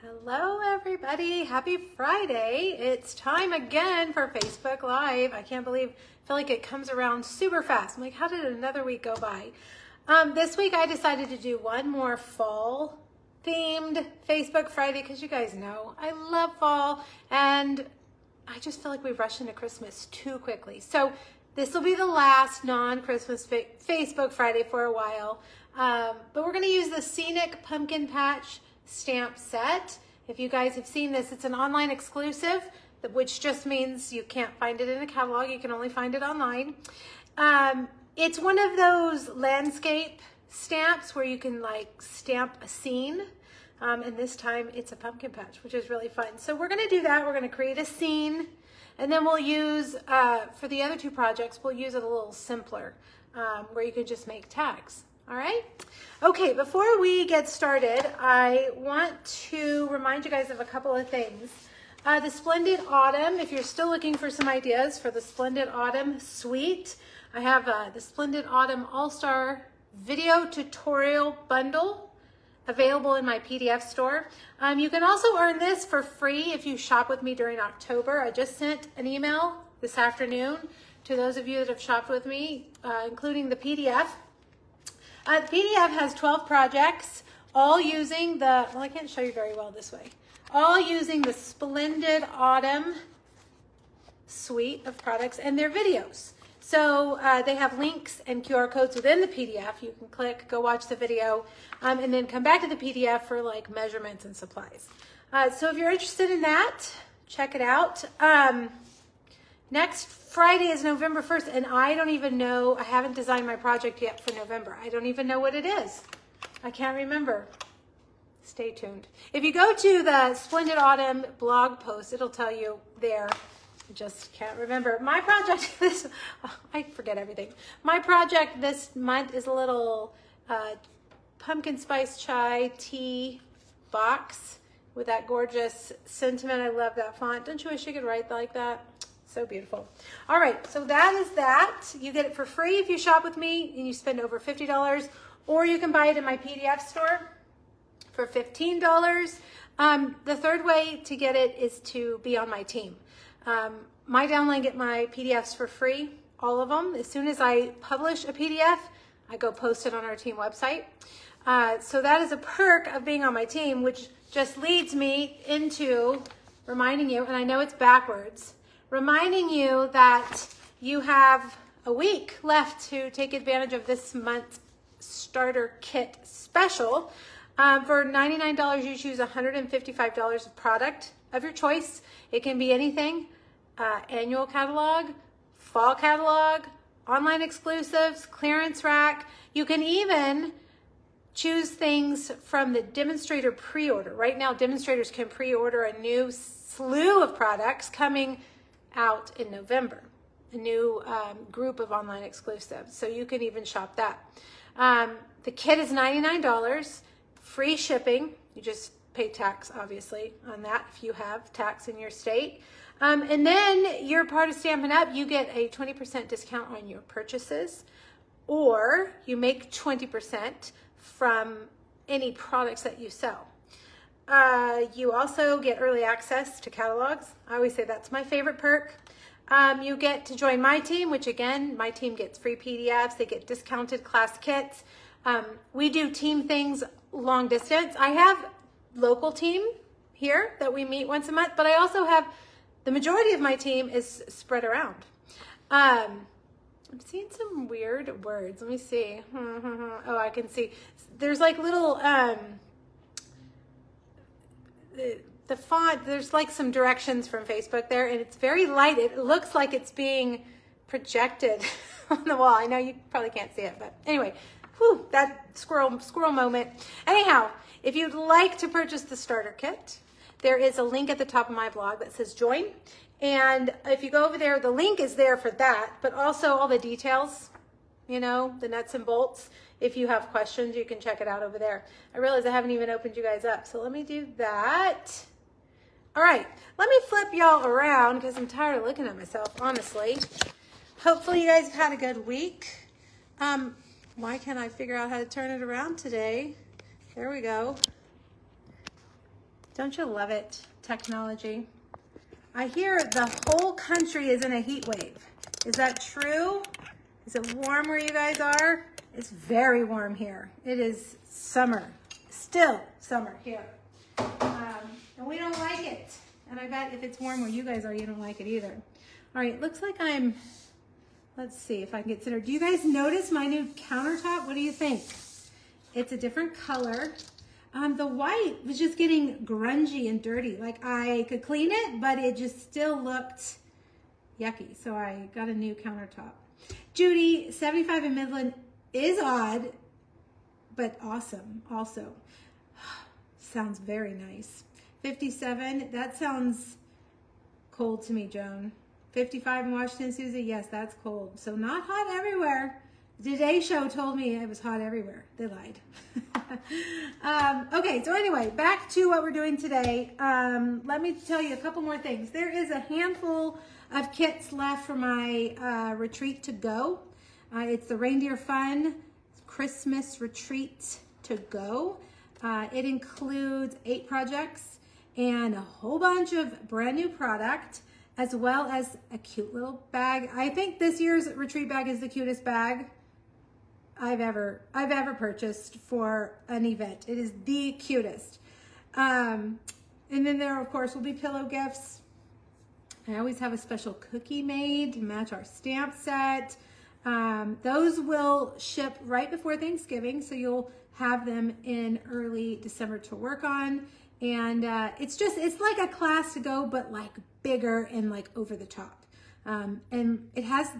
Hello, everybody. Happy Friday. It's time again for Facebook Live. I can't believe, I feel like it comes around super fast. I'm like, how did another week go by? Um, this week I decided to do one more fall themed Facebook Friday because you guys know I love fall and I just feel like we rush into Christmas too quickly. So this will be the last non-Christmas Facebook Friday for a while. Um, but we're going to use the Scenic Pumpkin Patch stamp set. If you guys have seen this, it's an online exclusive, which just means you can't find it in a catalog. You can only find it online. Um, it's one of those landscape stamps where you can like stamp a scene. Um, and this time it's a pumpkin patch, which is really fun. So we're gonna do that. We're gonna create a scene and then we'll use, uh, for the other two projects, we'll use it a little simpler um, where you can just make tags. All right? Okay, before we get started, I want to remind you guys of a couple of things. Uh, the Splendid Autumn, if you're still looking for some ideas for the Splendid Autumn Suite, I have uh, the Splendid Autumn All-Star Video Tutorial Bundle available in my PDF store. Um, you can also earn this for free if you shop with me during October. I just sent an email this afternoon to those of you that have shopped with me, uh, including the PDF. Uh, PDF has 12 projects, all using the, well, I can't show you very well this way, all using the Splendid Autumn suite of products and their videos. So uh, they have links and QR codes within the PDF. You can click, go watch the video, um, and then come back to the PDF for like measurements and supplies. Uh, so if you're interested in that, check it out. Um, next Friday is November 1st, and I don't even know, I haven't designed my project yet for November. I don't even know what it is. I can't remember. Stay tuned. If you go to the Splendid Autumn blog post, it'll tell you there. I just can't remember. My project this, oh, I forget everything. My project this month is a little uh, pumpkin spice chai tea box with that gorgeous sentiment. I love that font. Don't you wish you could write like that? So beautiful. All right, so that is that. You get it for free if you shop with me and you spend over $50, or you can buy it in my PDF store for $15. Um, the third way to get it is to be on my team. Um, my downline get my PDFs for free, all of them. As soon as I publish a PDF, I go post it on our team website. Uh, so that is a perk of being on my team, which just leads me into reminding you, and I know it's backwards, reminding you that you have a week left to take advantage of this month's starter kit special. Um, for $99, you choose $155 of product of your choice. It can be anything, uh, annual catalog, fall catalog, online exclusives, clearance rack. You can even choose things from the demonstrator pre-order. Right now, demonstrators can pre-order a new slew of products coming out in November, a new um, group of online exclusives. So you can even shop that. Um, the kit is $99, free shipping. You just pay tax, obviously, on that if you have tax in your state. Um, and then you're part of Stampin' Up, you get a 20% discount on your purchases, or you make 20% from any products that you sell. Uh, you also get early access to catalogs. I always say that's my favorite perk. Um, you get to join my team, which again, my team gets free PDFs. They get discounted class kits. Um, we do team things long distance. I have local team here that we meet once a month, but I also have the majority of my team is spread around. Um, I'm seeing some weird words. Let me see. oh, I can see. There's like little um, the, font, there's like some directions from Facebook there, and it's very light. It looks like it's being projected on the wall. I know you probably can't see it, but anyway, whew, that squirrel, squirrel moment. Anyhow, if you'd like to purchase the starter kit, there is a link at the top of my blog that says join. And if you go over there, the link is there for that, but also all the details, you know, the nuts and bolts. If you have questions, you can check it out over there. I realize I haven't even opened you guys up, so let me do that. All right, let me flip y'all around because I'm tired of looking at myself, honestly. Hopefully you guys have had a good week. Um, why can't I figure out how to turn it around today? There we go. Don't you love it, technology? I hear the whole country is in a heat wave. Is that true? Is it warm where you guys are? It's very warm here. It is summer, still summer here. Um, and we don't like it. And I bet if it's warm where you guys are, you don't like it either. All right, looks like I'm, let's see if I can get centered. Do you guys notice my new countertop? What do you think? It's a different color. Um, the white was just getting grungy and dirty. Like I could clean it, but it just still looked yucky. So I got a new countertop. Judy, 75 in Midland is odd, but awesome also. sounds very nice. 57, that sounds cold to me, Joan. 55 in Washington, Susie, yes, that's cold. So not hot everywhere. The Today Show told me it was hot everywhere. They lied. um, okay, so anyway, back to what we're doing today. Um, let me tell you a couple more things. There is a handful of kits left for my uh, retreat to go. Uh, it's the Reindeer Fun Christmas Retreat to Go. Uh, it includes eight projects and a whole bunch of brand new product as well as a cute little bag. I think this year's retreat bag is the cutest bag I've ever I've ever purchased for an event. It is the cutest. Um, and then there, of course, will be pillow gifts. I always have a special cookie made to match our stamp set. Um, those will ship right before Thanksgiving, so you'll have them in early December to work on. And uh, it's just, it's like a class to go, but like bigger and like over the top. Um, and it has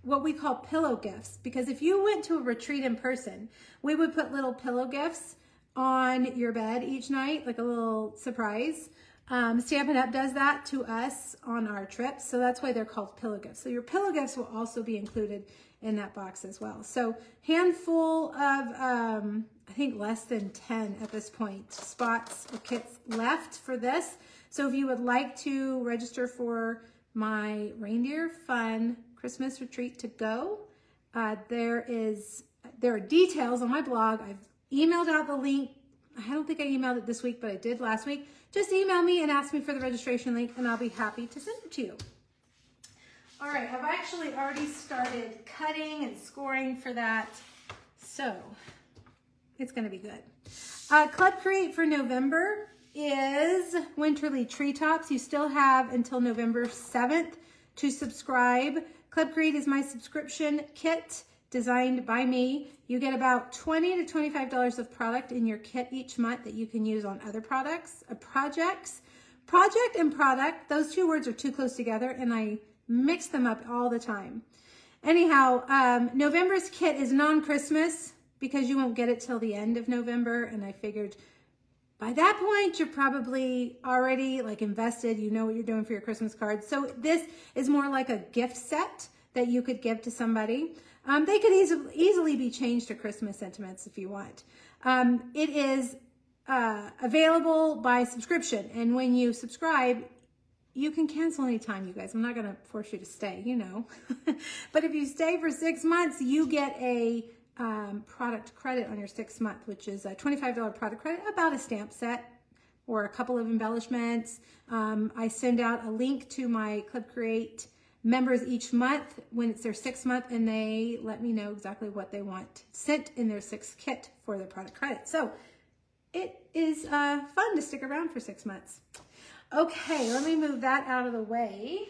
what we call pillow gifts because if you went to a retreat in person, we would put little pillow gifts on your bed each night, like a little surprise. Um, Stampin' Up! does that to us on our trips, so that's why they're called pillow gifts. So your pillow gifts will also be included in that box as well. So handful of, um, I think less than 10 at this point, spots or kits left for this. So if you would like to register for my Reindeer Fun Christmas retreat to go. Uh, there is there are details on my blog. I've emailed out the link. I don't think I emailed it this week, but I did last week. Just email me and ask me for the registration link, and I'll be happy to send it to you. All right, I've actually already started cutting and scoring for that, so it's going to be good. Uh, Club Create for November is Winterly Treetops. You still have until November 7th to subscribe. Club Create is my subscription kit designed by me. You get about 20 to $25 of product in your kit each month that you can use on other products, uh, projects. Project and product, those two words are too close together and I mix them up all the time. Anyhow, um, November's kit is non-Christmas because you won't get it till the end of November and I figured by that point, you're probably already like invested. You know what you're doing for your Christmas cards. So this is more like a gift set that you could give to somebody. Um, they could easily, easily be changed to Christmas sentiments if you want. Um, it is uh, available by subscription. And when you subscribe, you can cancel anytime, you guys. I'm not going to force you to stay, you know. but if you stay for six months, you get a um, product credit on your six month, which is a $25 product credit, about a stamp set or a couple of embellishments. Um, I send out a link to my Club Create members each month when it's their sixth month and they let me know exactly what they want sent in their sixth kit for their product credit. So it is uh, fun to stick around for six months. Okay, let me move that out of the way.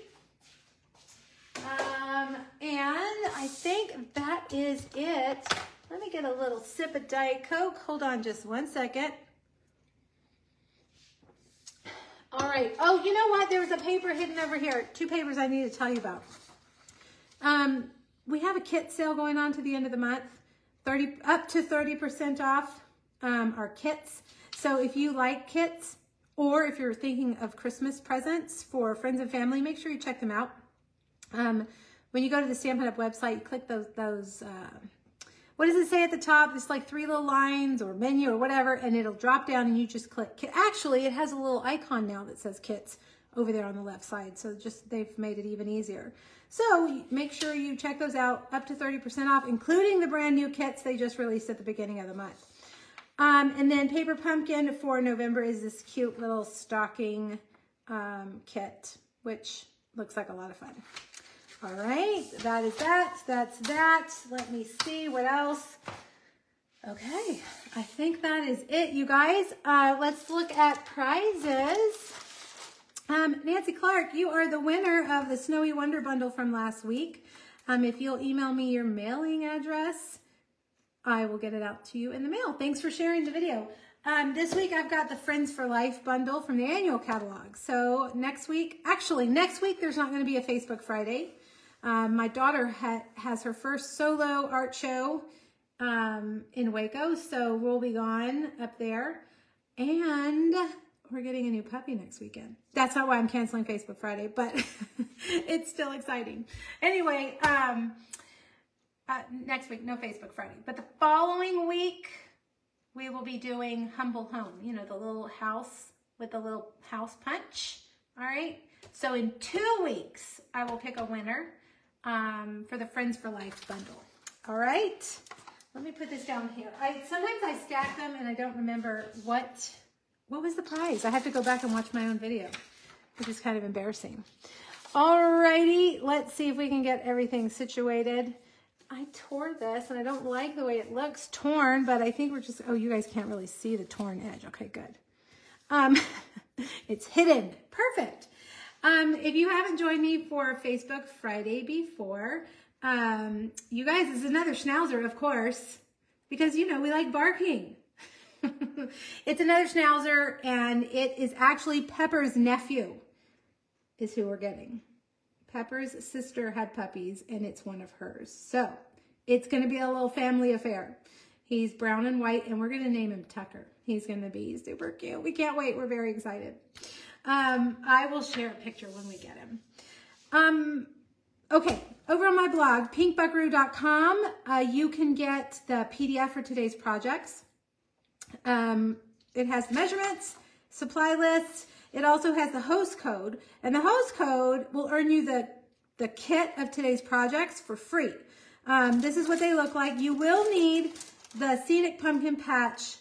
Um, and I think that is it. Let me get a little sip of Diet Coke. Hold on just one second. All right. Oh, you know what? There was a paper hidden over here. Two papers I need to tell you about. Um, we have a kit sale going on to the end of the month. 30 up to 30% off um, our kits. So if you like kits or if you're thinking of Christmas presents for friends and family, make sure you check them out. Um, when you go to the Stampin' Up website, you click those, those uh, what does it say at the top? It's like three little lines or menu or whatever, and it'll drop down and you just click. Actually, it has a little icon now that says kits over there on the left side. So just they've made it even easier. So make sure you check those out up to 30% off, including the brand new kits they just released at the beginning of the month. Um, and then Paper Pumpkin for November is this cute little stocking um, kit, which looks like a lot of fun. All right, that is that. That's that. Let me see what else. Okay, I think that is it, you guys. Uh, let's look at prizes. Um, Nancy Clark, you are the winner of the Snowy Wonder Bundle from last week. Um, if you'll email me your mailing address, I will get it out to you in the mail. Thanks for sharing the video. Um, this week I've got the Friends for Life bundle from the annual catalog. So next week, actually next week there's not going to be a Facebook Friday. Um, my daughter ha has her first solo art show um, in Waco, so we'll be gone up there. And we're getting a new puppy next weekend. That's not why I'm canceling Facebook Friday, but it's still exciting. Anyway, um, uh, next week, no Facebook Friday. But the following week, we will be doing Humble Home. You know, the little house with the little house punch. All right. So in two weeks, I will pick a winner um, for the Friends for Life bundle. All right. Let me put this down here. I Sometimes I stack them and I don't remember what what was the prize? I have to go back and watch my own video, which is kind of embarrassing. All righty. let's see if we can get everything situated. I tore this and I don't like the way it looks torn, but I think we're just, oh, you guys can't really see the torn edge. Okay, good. Um, it's hidden. Perfect. Um, if you haven't joined me for Facebook Friday before, um, you guys, this is another schnauzer, of course, because, you know, we like barking. it's another schnauzer, and it is actually Pepper's nephew is who we're getting. Pepper's sister had puppies, and it's one of hers. So it's going to be a little family affair. He's brown and white, and we're going to name him Tucker. He's going to be super cute. We can't wait. We're very excited. Um, I will share a picture when we get him. Um, okay, over on my blog, pinkbuckaroo.com, uh, you can get the PDF for today's projects. Um, it has measurements, supply lists. It also has the host code, and the host code will earn you the, the kit of today's projects for free. Um, this is what they look like. You will need the Scenic Pumpkin Patch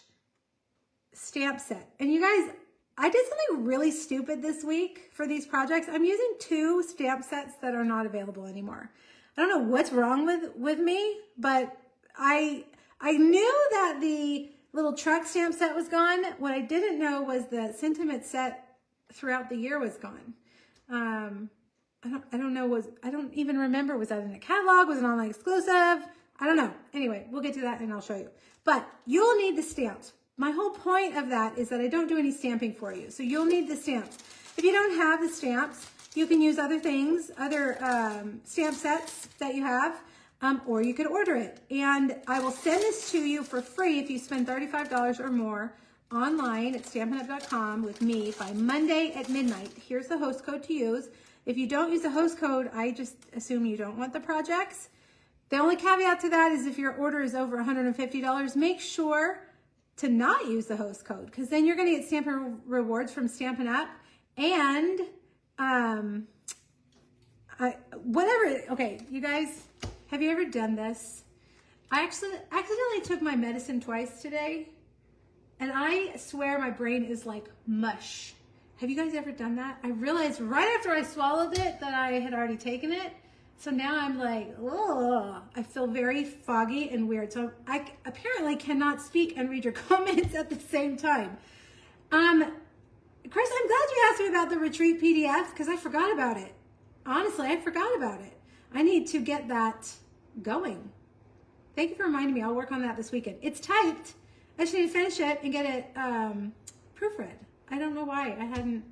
stamp set. And you guys, I did something really stupid this week for these projects. I'm using two stamp sets that are not available anymore. I don't know what's wrong with, with me, but I, I knew that the little truck stamp set was gone. What I didn't know was the sentiment set throughout the year was gone. Um, I don't, I don't know, was, I don't even remember, was that in a catalog? Was it online exclusive? I don't know. Anyway, we'll get to that and I'll show you. But you'll need the stamps. My whole point of that is that I don't do any stamping for you. So you'll need the stamps. If you don't have the stamps, you can use other things, other um, stamp sets that you have um, or you could order it. And I will send this to you for free if you spend $35 or more online at Stampin'Up.com with me by Monday at midnight. Here's the host code to use. If you don't use the host code, I just assume you don't want the projects. The only caveat to that is if your order is over $150, make sure to not use the host code because then you're going to get Stampin' Rewards from Stampin' Up! And um, I, whatever. Okay, you guys, have you ever done this? I actually accidentally took my medicine twice today, and I swear my brain is like mush. Have you guys ever done that? I realized right after I swallowed it that I had already taken it. So now I'm like, oh, I feel very foggy and weird. So I apparently cannot speak and read your comments at the same time. Um, Chris, I'm glad you asked me about the retreat PDF because I forgot about it. Honestly, I forgot about it. I need to get that going. Thank you for reminding me. I'll work on that this weekend. It's typed. I just need to finish it and get it um, proofread. I don't know why I hadn't,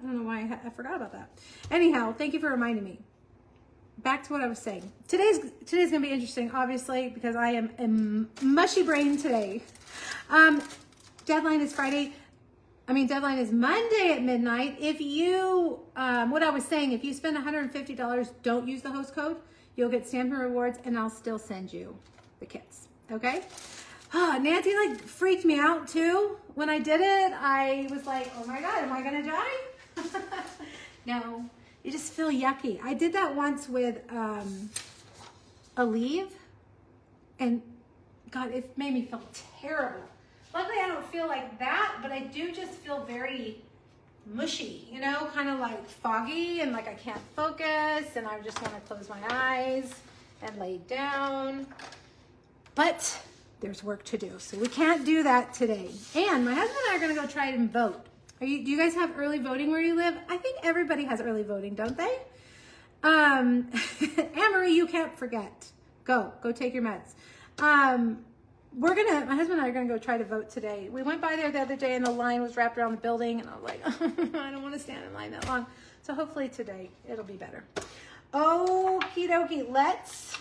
I don't know why I, I forgot about that. Anyhow, thank you for reminding me. Back to what I was saying. Today's today's gonna be interesting, obviously, because I am a mushy brain today. Um, deadline is Friday. I mean, deadline is Monday at midnight. If you, um, what I was saying, if you spend $150, don't use the host code. You'll get Stampin' Rewards, and I'll still send you the kits, okay? Nancy like freaked me out too. When I did it, I was like, oh my God, am I gonna die? no, you just feel yucky. I did that once with um, Aleve, and God, it made me feel terrible. Luckily, I don't feel like that, but I do just feel very mushy, you know, kind of like foggy and like I can't focus and I just want to close my eyes and lay down. But there's work to do, so we can't do that today. And my husband and I are to go try and vote. Are you, do you guys have early voting where you live? I think everybody has early voting, don't they? Um, Anne-Marie, you can't forget. Go, go take your meds. Um, we're gonna, my husband and I are gonna go try to vote today. We went by there the other day and the line was wrapped around the building and I was like, I don't wanna stand in line that long. So hopefully today it'll be better. Okie dokie, let's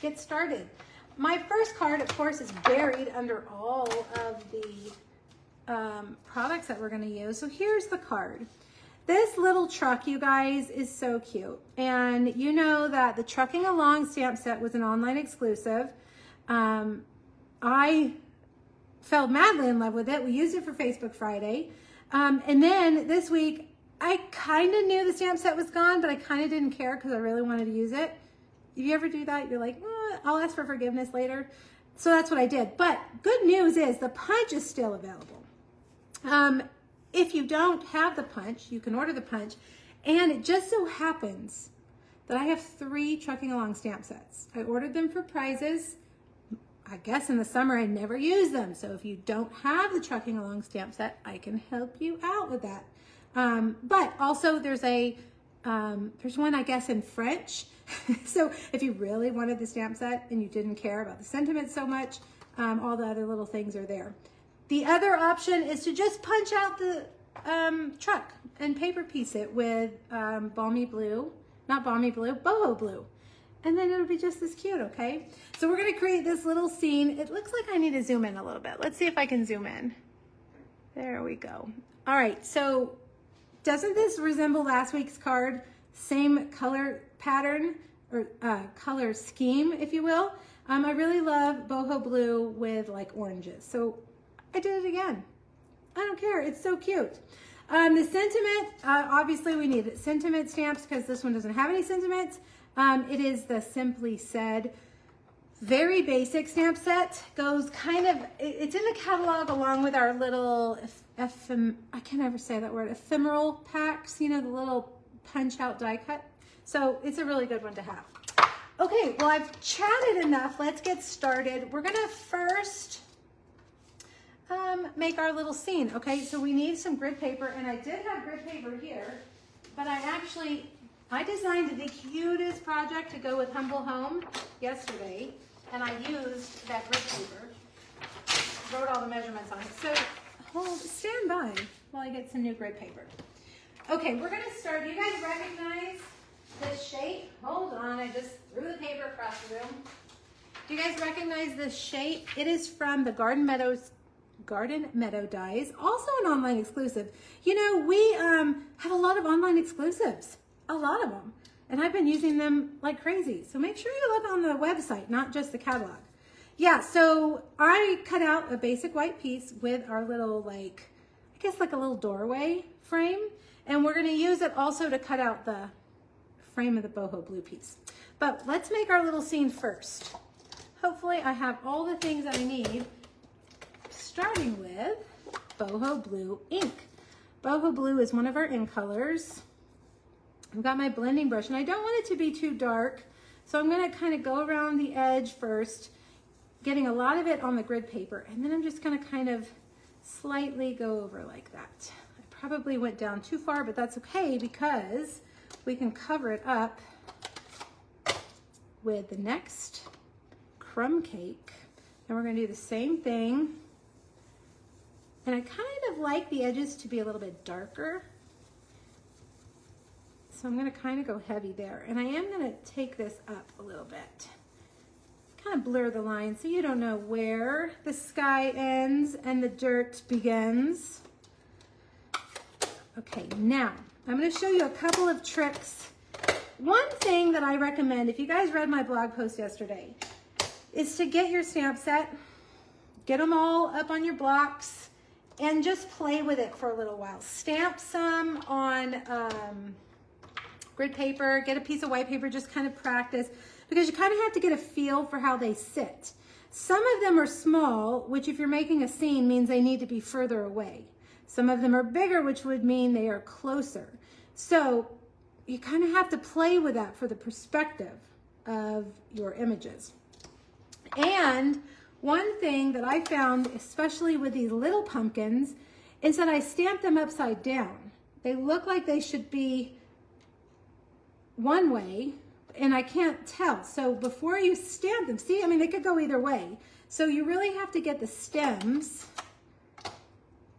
get started. My first card, of course, is buried under all of the um, products that we're gonna use. So here's the card. This little truck, you guys, is so cute. And you know that the Trucking Along stamp set was an online exclusive. Um, I fell madly in love with it. We used it for Facebook Friday. Um, and then this week, I kind of knew the stamp set was gone, but I kind of didn't care because I really wanted to use it. If you ever do that, you're like, I'll ask for forgiveness later. So that's what I did. But good news is the punch is still available. Um, if you don't have the punch, you can order the punch. And it just so happens that I have three trucking along stamp sets. I ordered them for prizes. I guess in the summer I never use them. So if you don't have the trucking along stamp set, I can help you out with that. Um, but also there's a, um, there's one I guess in French. so if you really wanted the stamp set and you didn't care about the sentiment so much, um, all the other little things are there. The other option is to just punch out the um, truck and paper piece it with um, balmy blue, not balmy blue, boho blue and then it'll be just as cute, okay? So we're gonna create this little scene. It looks like I need to zoom in a little bit. Let's see if I can zoom in. There we go. All right, so doesn't this resemble last week's card? Same color pattern or uh, color scheme, if you will. Um, I really love boho blue with like oranges. So I did it again. I don't care, it's so cute. Um, the sentiment, uh, obviously we need sentiment stamps because this one doesn't have any sentiments. Um, it is the Simply Said very basic stamp set. Goes kind of, it's in the catalog along with our little, ephem, I can't ever say that word, ephemeral packs, you know, the little punch out die cut. So it's a really good one to have. Okay, well I've chatted enough. Let's get started. We're gonna first um, make our little scene. Okay, so we need some grid paper and I did have grid paper here, but I actually I designed the cutest project to go with Humble Home yesterday, and I used that grid paper, wrote all the measurements on it. So hold, stand by while I get some new grid paper. Okay, we're gonna start. Do you guys recognize this shape? Hold on, I just threw the paper across the room. Do you guys recognize this shape? It is from the Garden Meadows Garden Meadow Dies, also an online exclusive. You know, we um, have a lot of online exclusives a lot of them. And I've been using them like crazy. So make sure you look on the website, not just the catalog. Yeah, so I cut out a basic white piece with our little like, I guess like a little doorway frame. And we're gonna use it also to cut out the frame of the boho blue piece. But let's make our little scene first. Hopefully I have all the things that I need, starting with boho blue ink. Boho blue is one of our ink colors. I've got my blending brush and I don't want it to be too dark. So I'm gonna kind of go around the edge first, getting a lot of it on the grid paper. And then I'm just gonna kind of slightly go over like that. I probably went down too far, but that's okay because we can cover it up with the next crumb cake. And we're gonna do the same thing. And I kind of like the edges to be a little bit darker. So I'm gonna kind of go heavy there. And I am gonna take this up a little bit. Kind of blur the line so you don't know where the sky ends and the dirt begins. Okay, now I'm gonna show you a couple of tricks. One thing that I recommend, if you guys read my blog post yesterday, is to get your stamp set, get them all up on your blocks, and just play with it for a little while. Stamp some on um, grid paper, get a piece of white paper, just kind of practice because you kind of have to get a feel for how they sit. Some of them are small, which if you're making a scene means they need to be further away. Some of them are bigger, which would mean they are closer. So you kind of have to play with that for the perspective of your images. And one thing that I found, especially with these little pumpkins, is that I stamped them upside down. They look like they should be one way, and I can't tell. So before you stamp them, see, I mean, they could go either way. So you really have to get the stems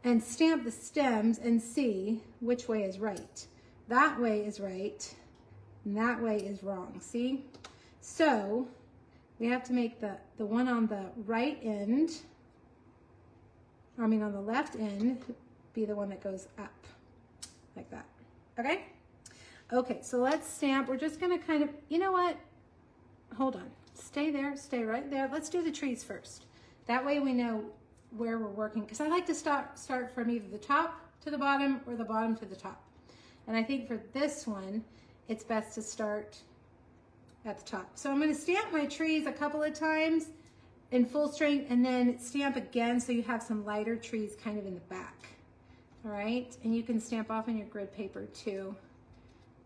and stamp the stems and see which way is right. That way is right, and that way is wrong, see? So we have to make the, the one on the right end, I mean on the left end, be the one that goes up, like that, okay? Okay, so let's stamp. We're just gonna kind of, you know what? Hold on, stay there, stay right there. Let's do the trees first. That way we know where we're working, because I like to start, start from either the top to the bottom or the bottom to the top. And I think for this one, it's best to start at the top. So I'm gonna stamp my trees a couple of times in full strength and then stamp again so you have some lighter trees kind of in the back. All right, and you can stamp off on your grid paper too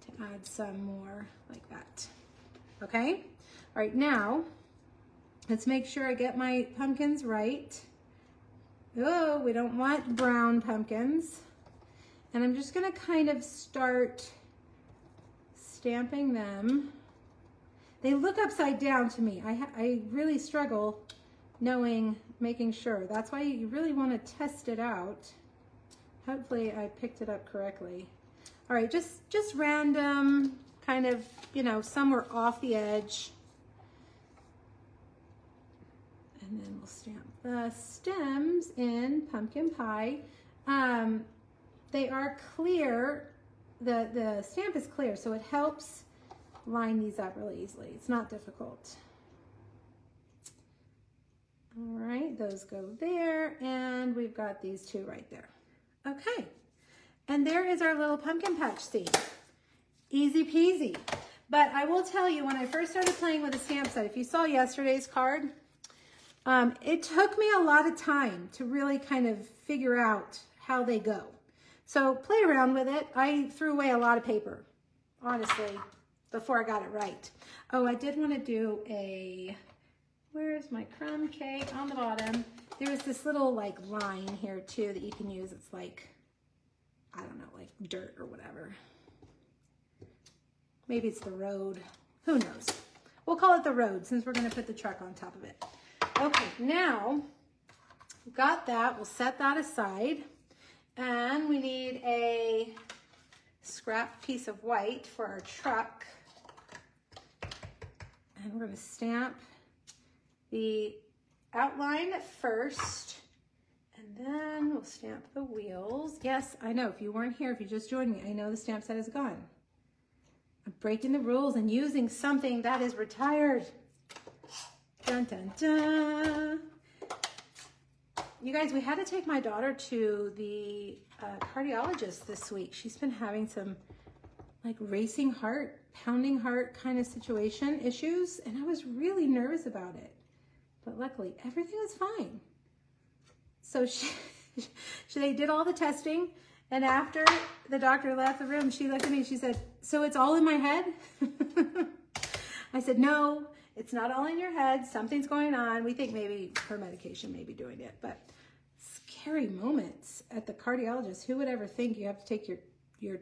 to add some more like that. Okay, all right, now let's make sure I get my pumpkins right. Oh, we don't want brown pumpkins. And I'm just gonna kind of start stamping them. They look upside down to me. I, I really struggle knowing, making sure. That's why you really wanna test it out. Hopefully I picked it up correctly. All right, just, just random, kind of, you know, somewhere off the edge. And then we'll stamp the stems in pumpkin pie. Um, they are clear, the, the stamp is clear, so it helps line these up really easily. It's not difficult. All right, those go there, and we've got these two right there. Okay, and there is our little pumpkin patch scene. Easy peasy. But I will tell you, when I first started playing with a stamp set, if you saw yesterday's card, um, it took me a lot of time to really kind of figure out how they go. So play around with it. I threw away a lot of paper, honestly, before I got it right. Oh, I did want to do a, where's my crumb cake on the bottom? There's this little like line here too that you can use. It's like, I don't know, like dirt or whatever. Maybe it's the road. Who knows? We'll call it the road since we're going to put the truck on top of it. Okay, now we've got that. We'll set that aside. And we need a scrap piece of white for our truck. And we're gonna stamp the outline first. Then we'll stamp the wheels. Yes, I know, if you weren't here, if you just joined me, I know the stamp set is gone. I'm breaking the rules and using something that is retired. Dun, dun, dun. You guys, we had to take my daughter to the uh, cardiologist this week. She's been having some like racing heart, pounding heart kind of situation issues, and I was really nervous about it. But luckily, everything was fine. So she, she, they did all the testing, and after the doctor left the room, she looked at me and she said, so it's all in my head? I said, no, it's not all in your head. Something's going on. We think maybe her medication may be doing it, but scary moments at the cardiologist. Who would ever think you have to take your, your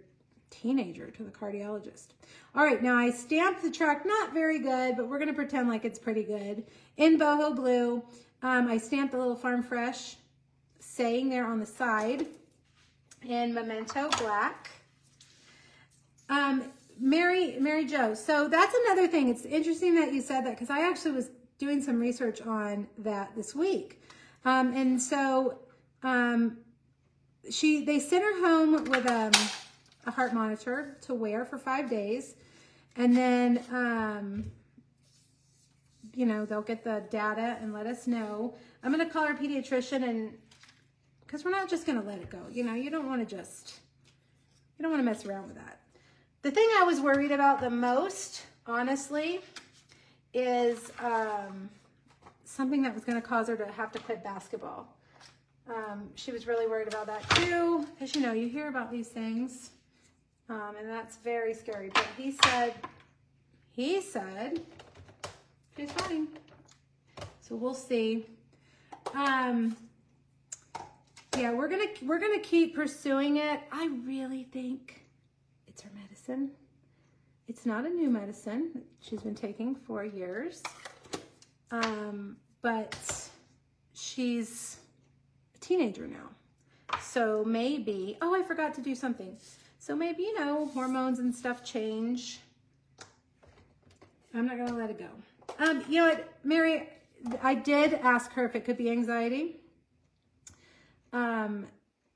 teenager to the cardiologist? All right, now I stamped the truck, not very good, but we're gonna pretend like it's pretty good. In boho blue, um, I stamped the little farm fresh saying there on the side in memento black. Um, Mary, Mary Jo. So that's another thing. It's interesting that you said that because I actually was doing some research on that this week. Um, and so um, she they sent her home with um, a heart monitor to wear for five days. And then, um, you know, they'll get the data and let us know. I'm going to call our pediatrician and because we're not just going to let it go. You know, you don't want to just, you don't want to mess around with that. The thing I was worried about the most, honestly, is um, something that was going to cause her to have to quit basketball. Um, she was really worried about that too, because you know, you hear about these things, um, and that's very scary. But he said, he said, she's fine. So we'll see. Um, yeah, we're gonna we're gonna keep pursuing it. I really think it's her medicine. It's not a new medicine. She's been taking for years. Um, but she's a teenager now. So maybe, oh, I forgot to do something. So maybe, you know, hormones and stuff change. I'm not to let it go. Um, you know what, Mary, I did ask her if it could be anxiety. Um,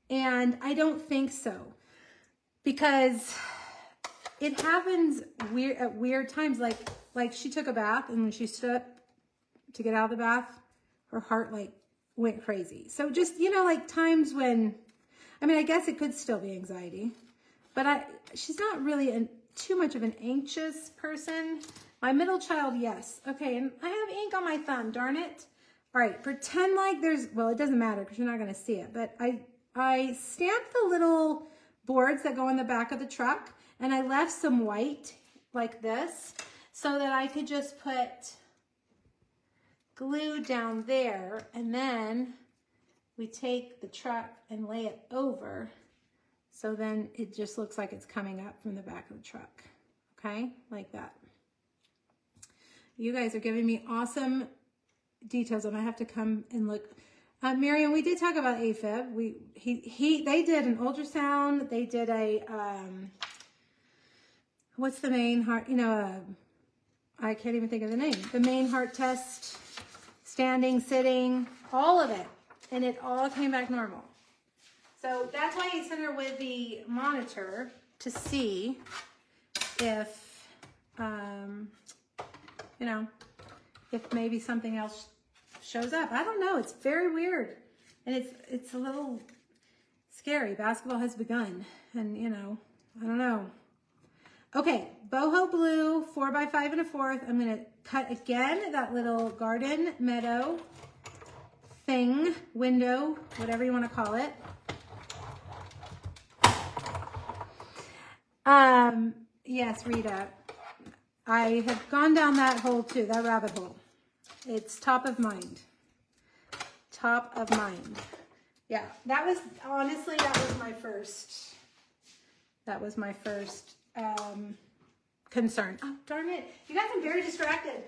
and I don't think so because it happens weird at weird times. Like, like she took a bath and when she stood up to get out of the bath, her heart like went crazy. So just, you know, like times when, I mean, I guess it could still be anxiety, but I, she's not really an, too much of an anxious person. My middle child, yes. Okay, and I have ink on my thumb, darn it. All right, pretend like there's, well, it doesn't matter because you're not going to see it, but I, I stamped the little boards that go in the back of the truck and I left some white like this so that I could just put glue down there and then we take the truck and lay it over so then it just looks like it's coming up from the back of the truck. Okay, like that. You guys are giving me awesome details. I'm have to come and look. Uh, Miriam, we did talk about AFib. We he he they did an ultrasound. They did a um, what's the main heart? You know, uh, I can't even think of the name. The main heart test standing, sitting, all of it. And it all came back normal. So that's why I sent her with the monitor to see if, um, you know, if maybe something else shows up. I don't know. It's very weird. And it's, it's a little scary. Basketball has begun. And, you know, I don't know. Okay, boho blue, four by five and a fourth. I'm gonna cut again that little garden meadow thing, window, whatever you wanna call it. Um, yes, Rita, I have gone down that hole too, that rabbit hole. It's top of mind. Top of mind. Yeah, that was, honestly, that was my first, that was my first um, concern. Oh, darn it. You guys, I'm very distracted.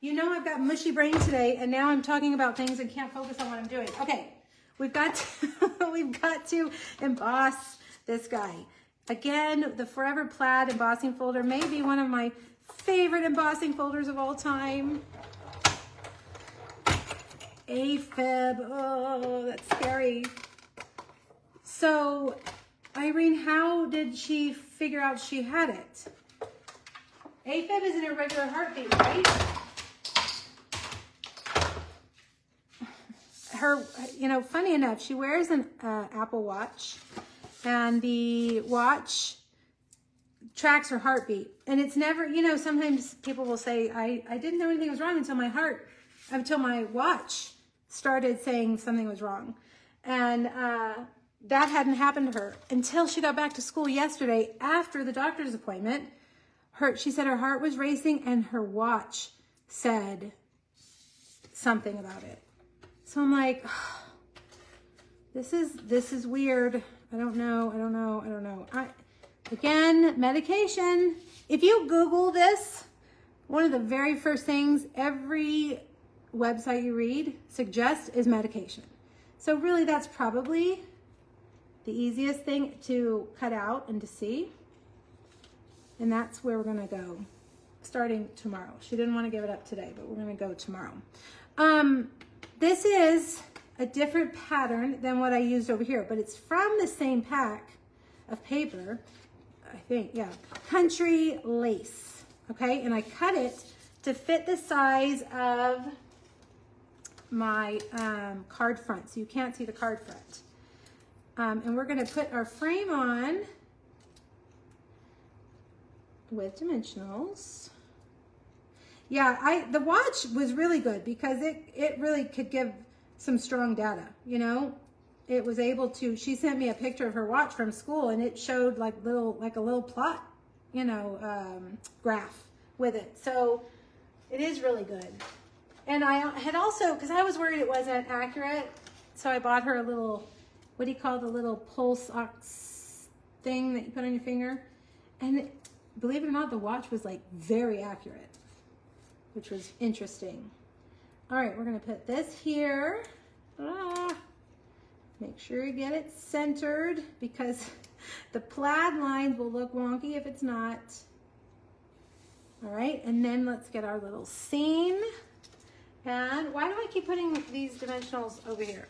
You know I've got mushy brain today, and now I'm talking about things and can't focus on what I'm doing. Okay, we've got to, we've got to emboss this guy. Again, the Forever Plaid embossing folder may be one of my favorite embossing folders of all time. AFib, oh, that's scary. So, Irene, how did she figure out she had it. AFib is an irregular heartbeat, right? Her, you know, funny enough, she wears an uh, Apple Watch and the watch tracks her heartbeat. And it's never, you know, sometimes people will say, I, I didn't know anything was wrong until my heart, until my watch started saying something was wrong. And uh, that hadn't happened to her until she got back to school yesterday after the doctor's appointment. Her, she said her heart was racing and her watch said something about it. So I'm like, this is, this is weird. I don't know. I don't know. I don't know. I, again, medication. If you Google this, one of the very first things every website you read suggest is medication. So really that's probably the easiest thing to cut out and to see. And that's where we're gonna go starting tomorrow. She didn't wanna give it up today, but we're gonna go tomorrow. Um, this is a different pattern than what I used over here, but it's from the same pack of paper, I think, yeah. Country lace, okay? And I cut it to fit the size of my um, card front, so you can't see the card front. Um, and we're gonna put our frame on with dimensionals. Yeah, I the watch was really good because it it really could give some strong data, you know? It was able to she sent me a picture of her watch from school and it showed like little like a little plot, you know, um, graph with it. So it is really good. And I had also cuz I was worried it wasn't accurate, so I bought her a little what do you call the little pulse ox thing that you put on your finger? And believe it or not, the watch was like very accurate which was interesting. All right, we're gonna put this here. Ah, make sure you get it centered because the plaid lines will look wonky if it's not. All right, and then let's get our little seam. And why do I keep putting these dimensionals over here?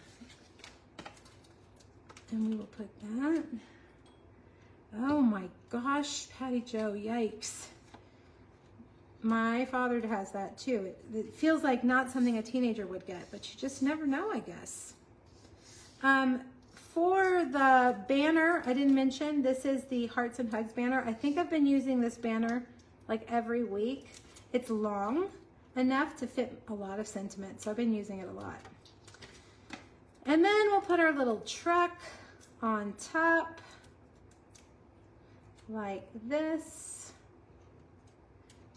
And we will put that. Oh my gosh, Patty Joe, yikes. My father has that too. It, it, feels like not something a teenager would get, but you just never know, I guess. Um, for the banner, I didn't mention, this is the Hearts and Hugs banner. I think I've been using this banner like every week. It's long enough to fit a lot of sentiment, so I've been using it a lot. And then we'll put our little truck on top like this.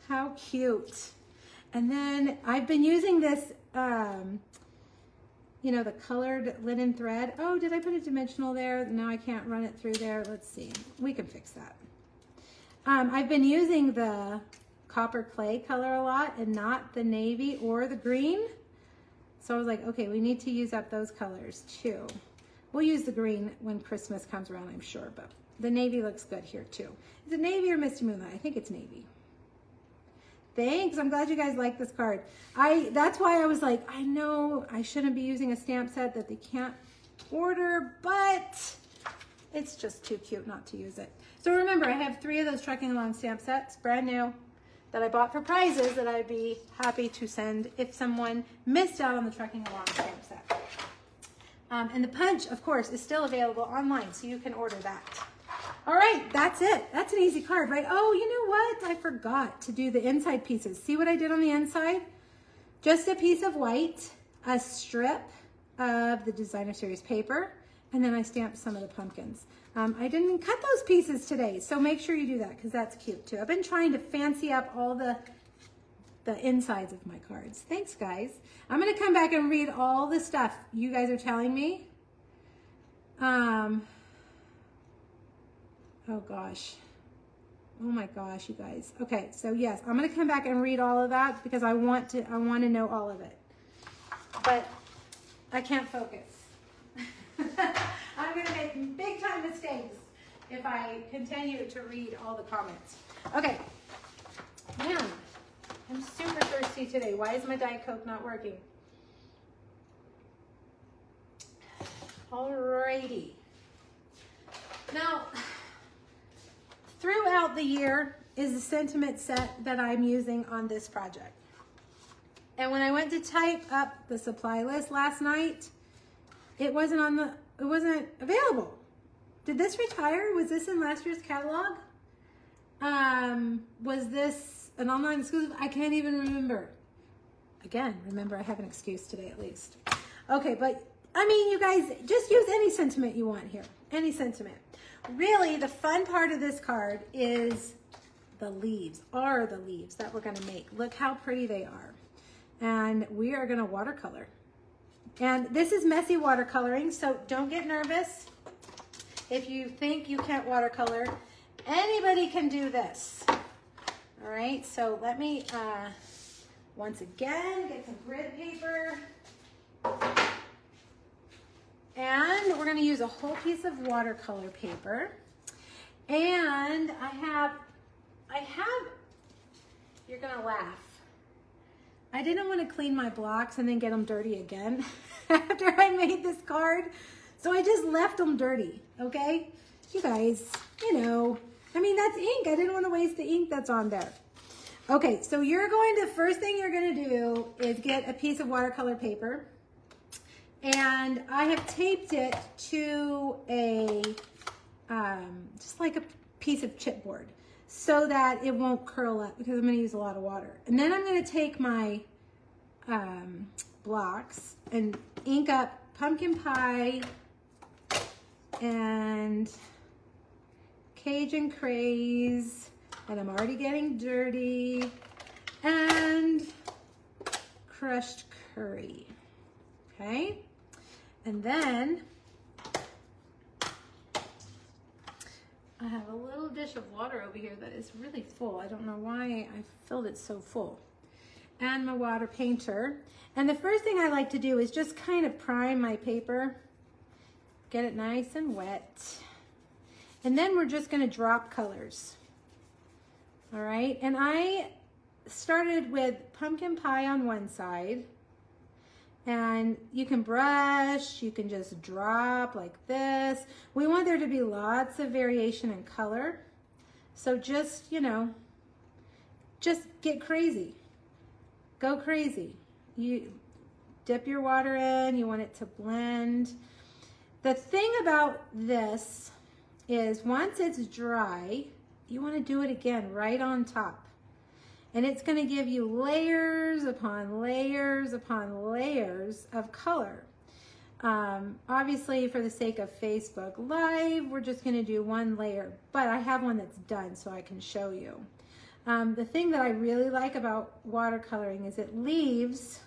How cute. And then I've been using this, um, you know, the colored linen thread. Oh, did I put a dimensional there? Now I can't run it through there. Let's see. We can fix that. Um, I've been using the copper clay color a lot and not the navy or the green. So I was like, okay, we need to use up those colors too. We'll use the green when Christmas comes around, I'm sure, but the navy looks good here too. Is it navy or Misty Moonlight? I think it's navy. Thanks. I'm glad you guys like this card. I That's why I was like, I know I shouldn't be using a stamp set that they can't order, but it's just too cute not to use it. So remember, I have three of those Trucking Along stamp sets, brand new, that I bought for prizes that I'd be happy to send if someone missed out on the Trucking Along stamp set. Um, and the punch, of course, is still available online, so you can order that. All right, that's it. That's an easy card, right? Oh, you know what? I forgot to do the inside pieces. See what I did on the inside? Just a piece of white, a strip of the designer series paper, and then I stamped some of the pumpkins. Um, I didn't cut those pieces today, so make sure you do that because that's cute too. I've been trying to fancy up all the the insides of my cards. Thanks, guys. I'm going to come back and read all the stuff you guys are telling me. Um, Oh gosh. Oh my gosh, you guys. Okay, so yes, I'm gonna come back and read all of that because I want to I want to know all of it. But I can't focus. I'm gonna make big time mistakes if I continue to read all the comments. Okay. Man, I'm super thirsty today. Why is my Diet Coke not working? Alrighty. Now, throughout the year is the sentiment set that I'm using on this project. And when I went to type up the supply list last night, it wasn't on the, it wasn't available. Did this retire? Was this in last year's catalog? Um, was this an online exclusive? I can't even remember. Again, remember I have an excuse today at least. Okay, but I mean, you guys, just use any sentiment you want here. Any sentiment. Really, the fun part of this card is the leaves, are the leaves that we're gonna make. Look how pretty they are. And we are gonna watercolor. And this is messy watercoloring, so don't get nervous. If you think you can't watercolor, anybody can do this. All right, so let me, uh, once again, get some grid paper. And we're gonna use a whole piece of watercolor paper. And I have, I have, you're gonna laugh. I didn't want to clean my blocks and then get them dirty again after I made this card. So I just left them dirty, okay? You guys, you know, I mean, that's ink. I didn't want to waste the ink that's on there. Okay, so you're going to, first thing you're going to do is get a piece of watercolor paper and I have taped it to a, um, just like a piece of chipboard. So that it won't curl up because I'm going to use a lot of water. And then I'm going to take my um, blocks and ink up pumpkin pie and Cajun craze and I'm already getting dirty and crushed curry. Okay. And then I have a little dish of water over here that is really full. I don't know why I filled it so full. And my water painter. And the first thing I like to do is just kind of prime my paper. Get it nice and wet. And then we're just gonna drop colors. All right, and I started with pumpkin pie on one side. And you can brush, you can just drop like this. We want there to be lots of variation in color. So just, you know, just get crazy. Go crazy. You dip your water in, you want it to blend. The thing about this is once it's dry, you want to do it again right on top. And it's going to give you layers upon layers upon layers of color. Um, obviously, for the sake of Facebook Live, we're just going to do one layer, but I have one that's done so I can show you. Um, the thing that I really like about watercoloring is it leaves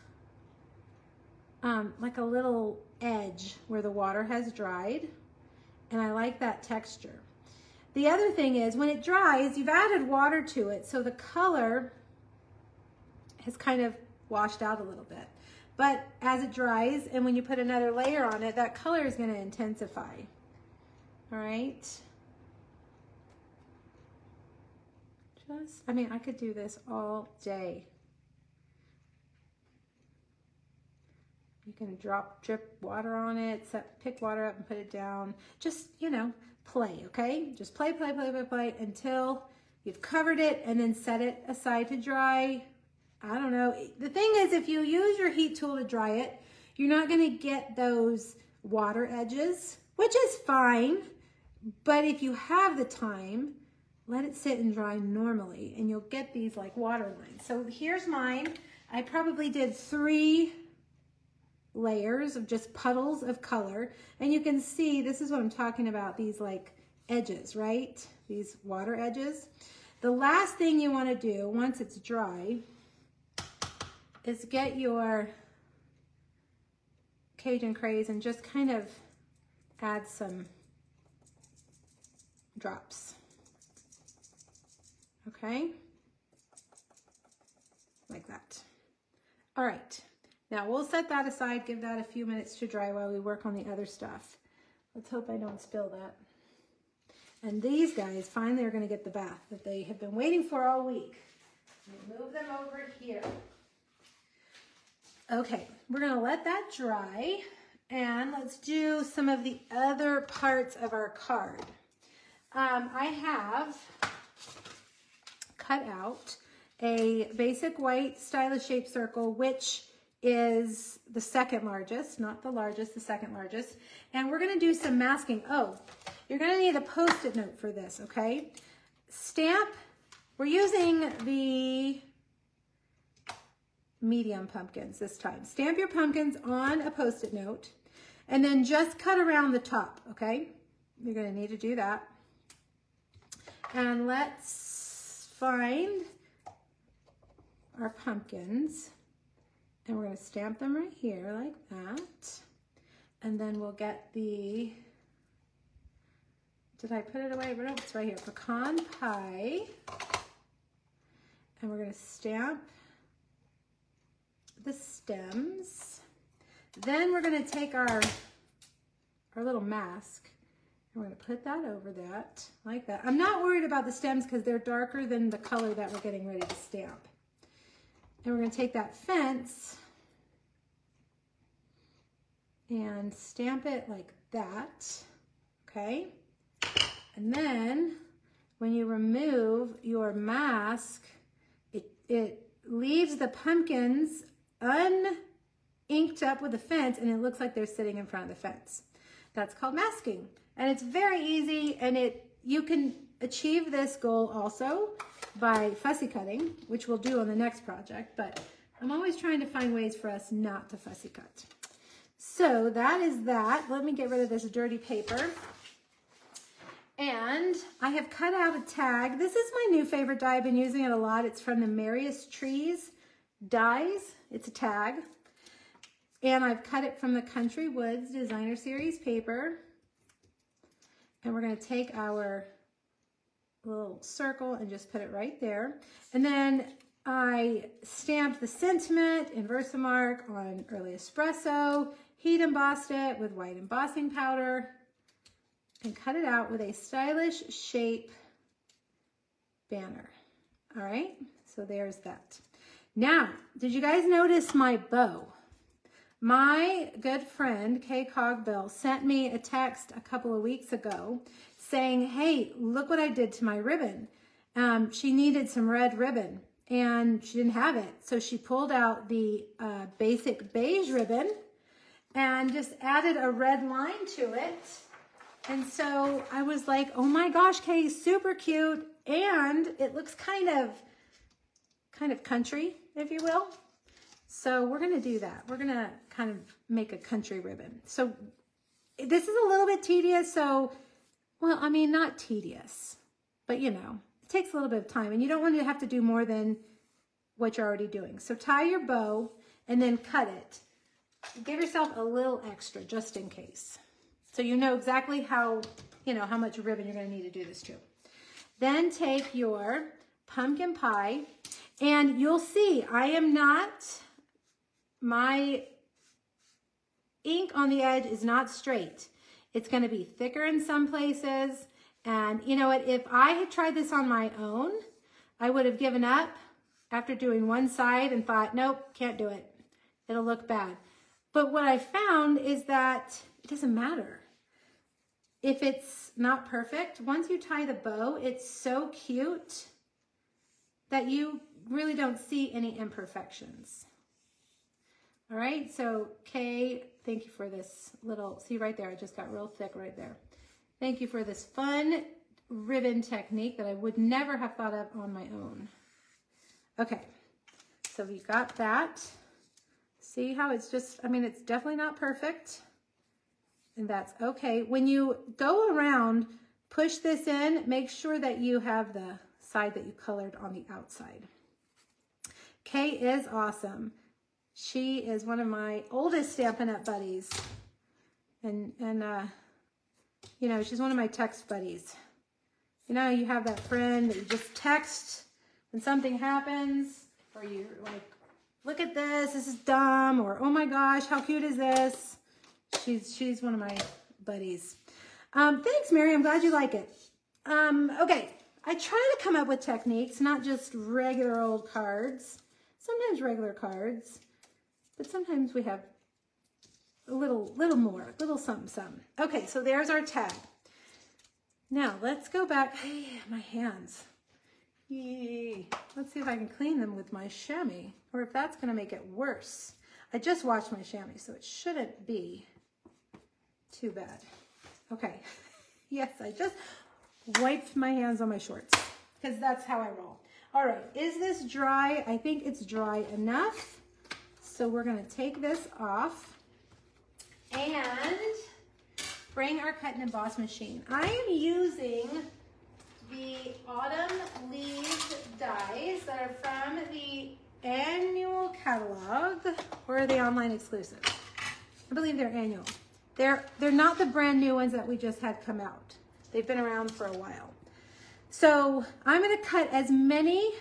um, like a little edge where the water has dried, and I like that texture. The other thing is when it dries, you've added water to it, so the color has kind of washed out a little bit. But as it dries and when you put another layer on it, that color is gonna intensify. All right. Just, I mean, I could do this all day. You can drop, drip water on it, set, pick water up and put it down. Just, you know, play, okay? Just play, play, play, play, play until you've covered it and then set it aside to dry. I don't know. The thing is, if you use your heat tool to dry it, you're not gonna get those water edges, which is fine. But if you have the time, let it sit and dry normally and you'll get these like water lines. So here's mine. I probably did three layers of just puddles of color. And you can see, this is what I'm talking about, these like edges, right? These water edges. The last thing you wanna do once it's dry is get your Cajun Craze and just kind of add some drops. Okay? Like that. All right. Now we'll set that aside, give that a few minutes to dry while we work on the other stuff. Let's hope I don't spill that. And these guys finally are gonna get the bath that they have been waiting for all week. Move them over here. Okay, we're gonna let that dry and let's do some of the other parts of our card. Um, I have cut out a basic white stylish shape circle, which is the second largest, not the largest, the second largest. And we're gonna do some masking. Oh, you're gonna need a post-it note for this, okay? Stamp, we're using the medium pumpkins this time. Stamp your pumpkins on a post-it note and then just cut around the top, okay? You're gonna need to do that. And let's find our pumpkins and we're gonna stamp them right here like that. And then we'll get the, did I put it away? No, it's right here, pecan pie. And we're gonna stamp the stems. Then we're gonna take our, our little mask and we're gonna put that over that, like that. I'm not worried about the stems because they're darker than the color that we're getting ready to stamp. And we're gonna take that fence and stamp it like that, okay? And then when you remove your mask, it, it leaves the pumpkins uninked up with the fence and it looks like they're sitting in front of the fence. That's called masking. And it's very easy and it you can achieve this goal also by fussy cutting, which we'll do on the next project, but I'm always trying to find ways for us not to fussy cut. So that is that. Let me get rid of this dirty paper. And I have cut out a tag. This is my new favorite die. I've been using it a lot. It's from the Merriest Trees Dies. It's a tag. And I've cut it from the Country Woods Designer Series paper. And we're going to take our little circle and just put it right there. And then I stamped the sentiment in Versamark on early espresso, heat embossed it with white embossing powder, and cut it out with a stylish shape banner. All right, so there's that. Now, did you guys notice my bow? My good friend, Kay Cogbill, sent me a text a couple of weeks ago saying, hey, look what I did to my ribbon. Um, she needed some red ribbon and she didn't have it. So she pulled out the uh, basic beige ribbon and just added a red line to it and so I was like, oh my gosh, Kay, super cute. And it looks kind of, kind of country, if you will. So we're to do that. We're to kind of make a country ribbon. So this is a little bit tedious. So, well, I mean, not tedious, but you know, it takes a little bit of time and you don't want to have to do more than what you're already doing. So tie your bow and then cut it. Give yourself a little extra just in case. So you know exactly how, you know, how much ribbon you're going to need to do this to. Then take your pumpkin pie and you'll see I am not, my ink on the edge is not straight. It's going to be thicker in some places. And you know what, if I had tried this on my own, I would have given up after doing one side and thought, nope, can't do it. It'll look bad. But what I found is that it doesn't matter if it's not perfect, once you tie the bow, it's so cute that you really don't see any imperfections. All right, so Kay, thank you for this little, see right there, it just got real thick right there. Thank you for this fun ribbon technique that I would never have thought of on my own. Okay, so we got that. See how it's just, I mean, it's definitely not perfect and that's okay. When you go around, push this in, make sure that you have the side that you colored on the outside. Kay is awesome. She is one of my oldest Stampin' Up! buddies. And, and uh, you know, she's one of my text buddies. You know, you have that friend that you just text when something happens, or you like, look at this, this is dumb, or oh my gosh, how cute is this? She's she's one of my buddies. Um, thanks, Mary. I'm glad you like it. Um, okay, I try to come up with techniques, not just regular old cards. Sometimes regular cards, but sometimes we have a little, little more, a little something, something. Okay, so there's our tag. Now let's go back. Hey, my hands. Yay. Let's see if I can clean them with my chamois, or if that's to make it worse. I just washed my chamois, so it shouldn't be too bad. Okay. yes, I just wiped my hands on my shorts because that's how I roll. All right, is this dry? I think it's dry enough. So we're gonna take this off and bring our cut and emboss machine. I am using the Autumn Leaves dies that are from the annual catalog or the online exclusive. I believe they're annual. They're, they're not the brand new ones that we just had come out. They've been around for a while. So I'm gonna cut as many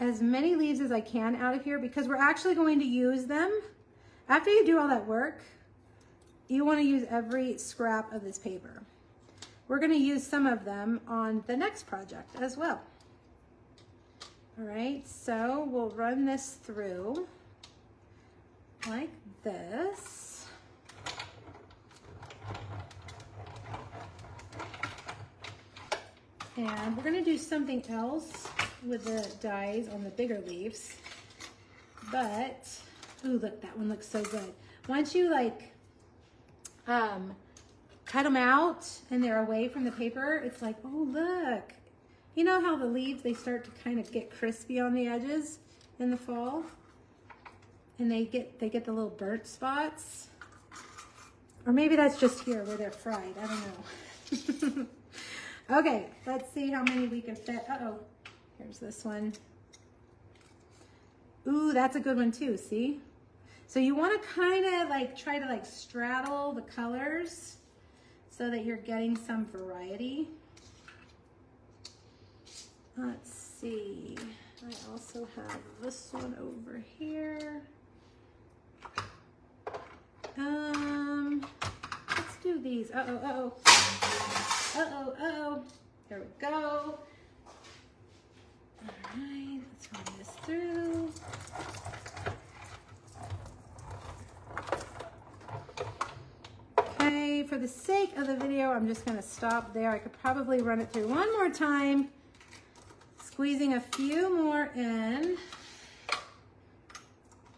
as many leaves as I can out of here because we're actually going to use them. After you do all that work, you wanna use every scrap of this paper. We're gonna use some of them on the next project as well. All right, so we'll run this through like this. And we're gonna do something else with the dies on the bigger leaves. But, ooh, look, that one looks so good. Once you like um, cut them out and they're away from the paper, it's like, oh, look. You know how the leaves, they start to kind of get crispy on the edges in the fall? And they get, they get the little burnt spots. Or maybe that's just here where they're fried. I don't know. okay, let's see how many we can fit. Uh-oh, here's this one. Ooh, that's a good one too, see? So you want to kind of like try to like straddle the colors so that you're getting some variety. Let's see. I also have this one over here. Um, let's do these. Uh-oh, uh-oh. Uh-oh, uh-oh. There we go. Right, let's run this through. Okay, for the sake of the video, I'm just gonna stop there. I could probably run it through one more time, squeezing a few more in.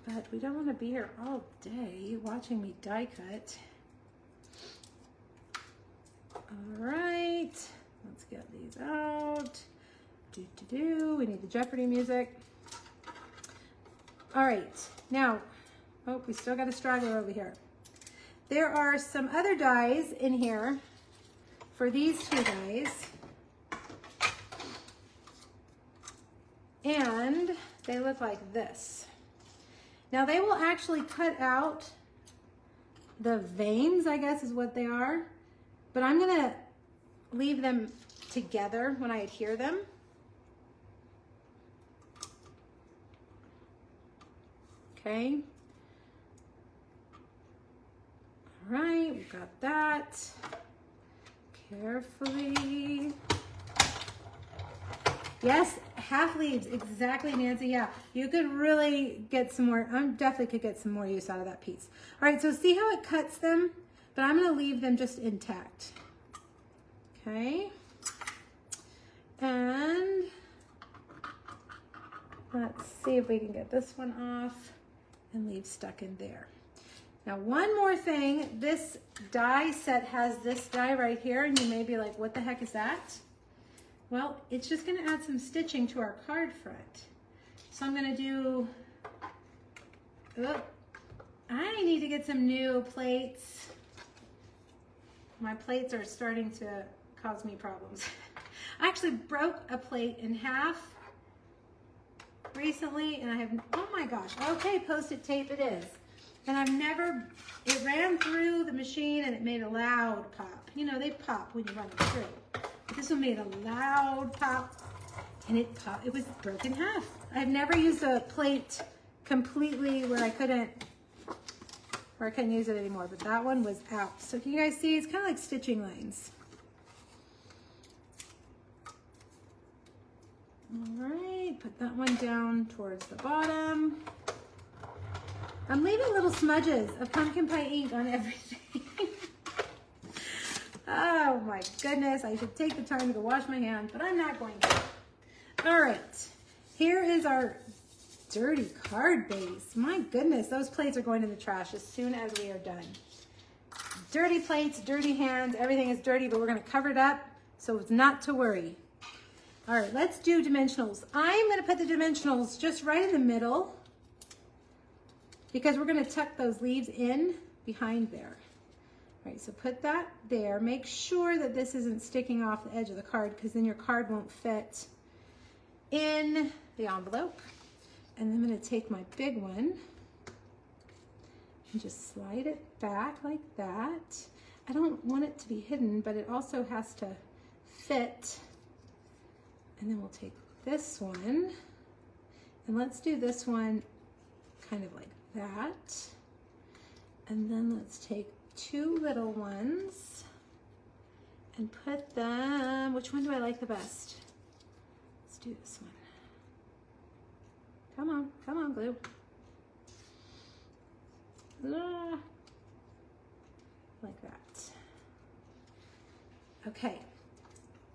But we don't wanna be here all day watching me die cut. All right, let's get these out. Do, do, do, we need the Jeopardy music. All right, now, oh, we still got a straggler over here. There are some other dies in here for these two dies. And they look like this. Now they will actually cut out the veins, I guess is what they are. But I'm gonna leave them together when I adhere them. Okay. All right, we've got that. Carefully. Yes, half leaves, exactly, Nancy. Yeah, you could really get some more, I definitely could get some more use out of that piece. All right, so see how it cuts them? But I'm gonna leave them just intact. Okay. And let's see if we can get this one off and leave stuck in there. Now one more thing, this die set has this die right here and you may be like, what the heck is that? Well, it's just gonna add some stitching to our card front. So I'm gonna do, oh, I need to get some new plates. My plates are starting to cause me problems. I actually broke a plate in half recently and I have, oh my gosh, okay, post-it tape it is. And I've never, it ran through the machine and it made a loud pop. You know, they pop when you run it through. This one made a loud pop and it pop, it was broken half. I've never used a plate completely where I couldn't, where I couldn't use it anymore, but that one was out. So can you guys see, it's kind of like stitching lines. All right, put that one down towards the bottom. I'm leaving little smudges of pumpkin pie ink on everything. oh my goodness, I should take the time to go wash my hands, but I'm not going to. All right, here is our dirty card base. My goodness, those plates are going in the trash as soon as we are done. Dirty plates, dirty hands, everything is dirty, but we're gonna cover it up so it's not to worry. All right, let's do dimensionals. I'm gonna put the dimensionals just right in the middle because we're gonna tuck those leaves in behind there. All right, so put that there. Make sure that this isn't sticking off the edge of the card because then your card won't fit in the envelope. And I'm gonna take my big one and just slide it back like that. I don't want it to be hidden, but it also has to fit. And then we'll take this one and let's do this one kind of like that. And then let's take two little ones and put them, which one do I like the best? Let's do this one. Come on, come on, glue. Ah, like that. Okay,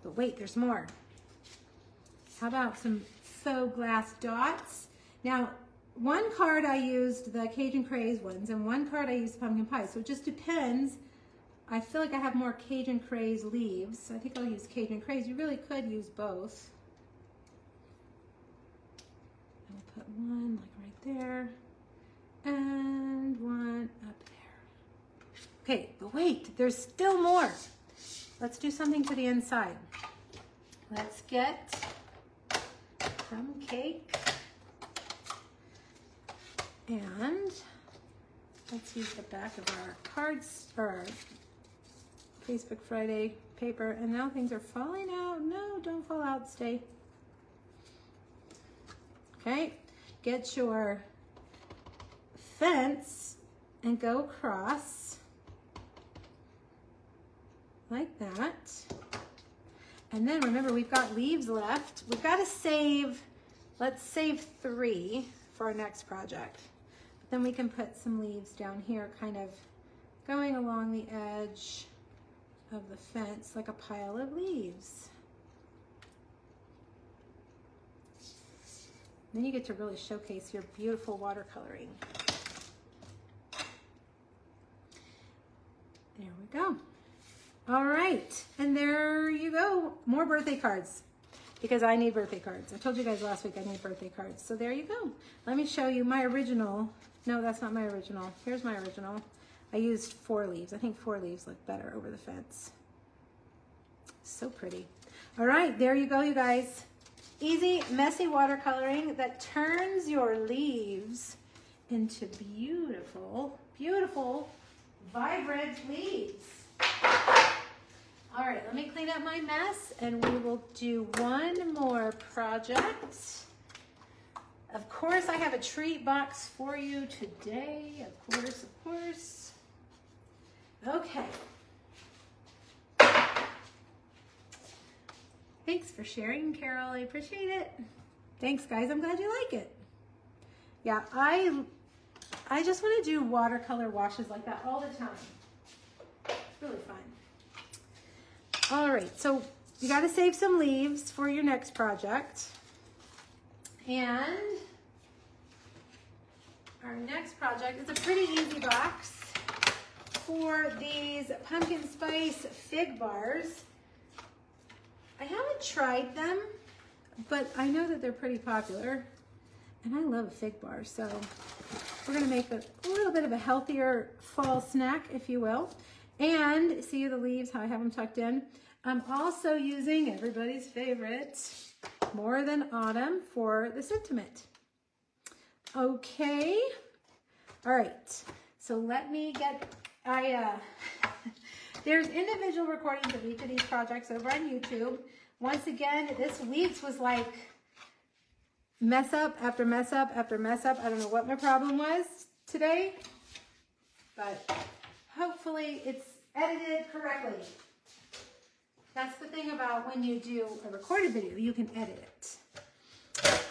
but wait, there's more. How about some faux glass dots? Now, one card I used the Cajun Craze ones and one card I used pumpkin pie. So it just depends I feel like I have more Cajun Craze leaves. I think I'll use Cajun Craze. You really could use both. I'll put one like right there and one up there. Okay, but wait, there's still more. Let's do something to the inside. Let's get some cake and let's use the back of our cards or Facebook Friday paper. And now things are falling out. No, don't fall out, stay. Okay, get your fence and go across like that. And then remember, we've got leaves left. We've got to save, let's save three for our next project. But then we can put some leaves down here, kind of going along the edge of the fence like a pile of leaves. Then you get to really showcase your beautiful watercoloring. There we go. All right, and there you go. More birthday cards because I need birthday cards. I told you guys last week I need birthday cards. So there you go. Let me show you my original. No, that's not my original. Here's my original. I used four leaves. I think four leaves look better over the fence. So pretty. All right, there you go, you guys. Easy, messy watercoloring that turns your leaves into beautiful, beautiful, vibrant leaves. All right, let me clean up my mess and we will do one more project. Of course, I have a treat box for you today. Of course, of course. Okay. Thanks for sharing, Carol. I appreciate it. Thanks, guys. I'm glad you like it. Yeah, I I just want to do watercolor washes like that all the time. It's really fun. All right, so you got to save some leaves for your next project. And our next project is a pretty easy box for these pumpkin spice fig bars. I haven't tried them, but I know that they're pretty popular. And I love a fig bar, so we're gonna make a little bit of a healthier fall snack, if you will. And see the leaves, how I have them tucked in. I'm also using everybody's favorite, More Than Autumn for the sentiment. Okay, all right, so let me get, I, uh, There's individual recordings of each of these projects over on YouTube. Once again, this week's was like mess up after mess up after mess up. I don't know what my problem was today, but hopefully it's edited correctly. That's the thing about when you do a recorded video, you can edit it.